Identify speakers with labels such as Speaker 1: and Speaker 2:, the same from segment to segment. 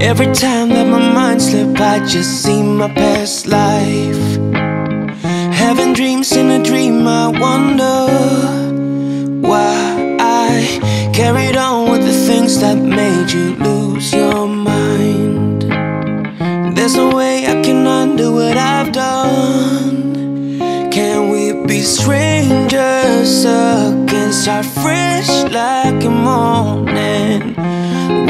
Speaker 1: Every time that my mind slip, I just see my past life. Having dreams in a dream, I wonder why I carried on with the things that made you lose your mind. There's no way I can undo what I've done. Can we be strangers again? Start fresh like a morning.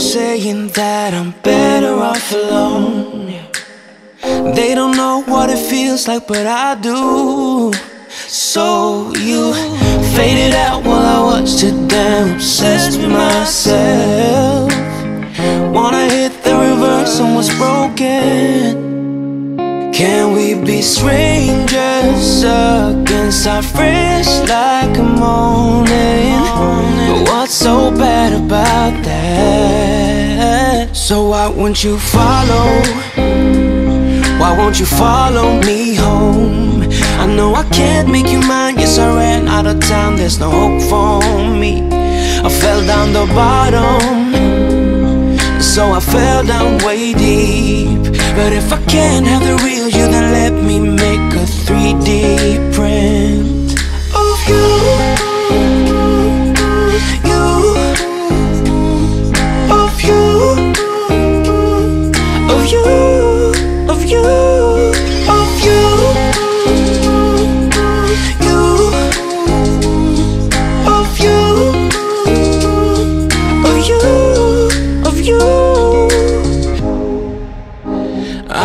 Speaker 1: saying that I'm better off alone. They don't know what it feels like, but I do. So you faded out while I watched it down, obsessed with myself. On what's broken. Can we be strangers again? Start fresh like a morning. But what's so bad about that? So why won't you follow? Why won't you follow me home? I know I can't make you mine. Yes, I ran out of time. There's no hope for me. I fell down the bottom. So I fell down way deep. But if I can't have the real you, then let me make a 3D print of you.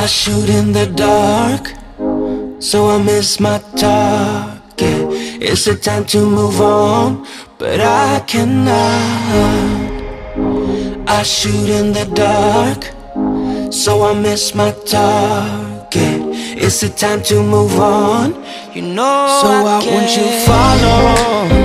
Speaker 1: I shoot in the dark, so I miss my target. It's a time to move on, but I cannot. I shoot in the dark, so I miss my target. It's a time to move on, you know. So why won't you follow?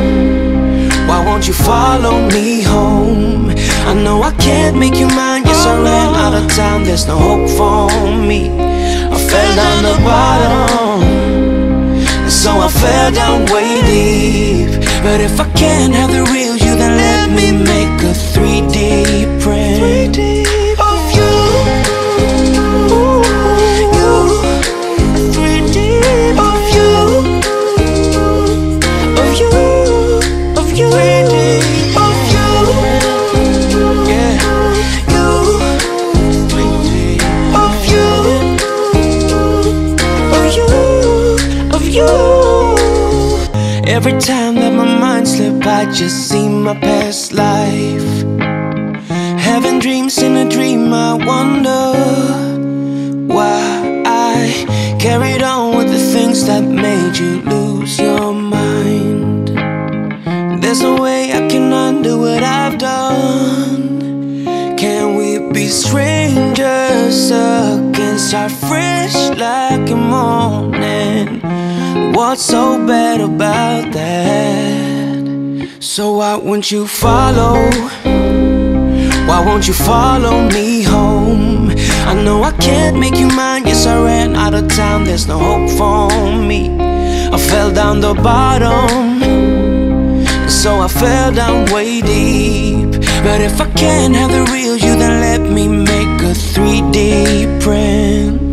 Speaker 1: Won't you follow me home? I know I can't make you mine. Yes, I ran out of time. There's no hope for me. I fell down the bottom. So I fell down way deep. But if I can't have the real Every time that my mind slip, I just see my past life. Having dreams in a dream, I wonder why I carried on with the things that made you lose your mind. There's no way I can undo what I've done. We be strangers again? Start fresh like a morning. What's so bad about that? So why won't you follow? Why won't you follow me home? I know I can't make you mine. Yes, I ran out of time. There's no hope for me. I fell down the bottom. So I fell down way deep. But if I can't have the real you Then let me make a 3D print.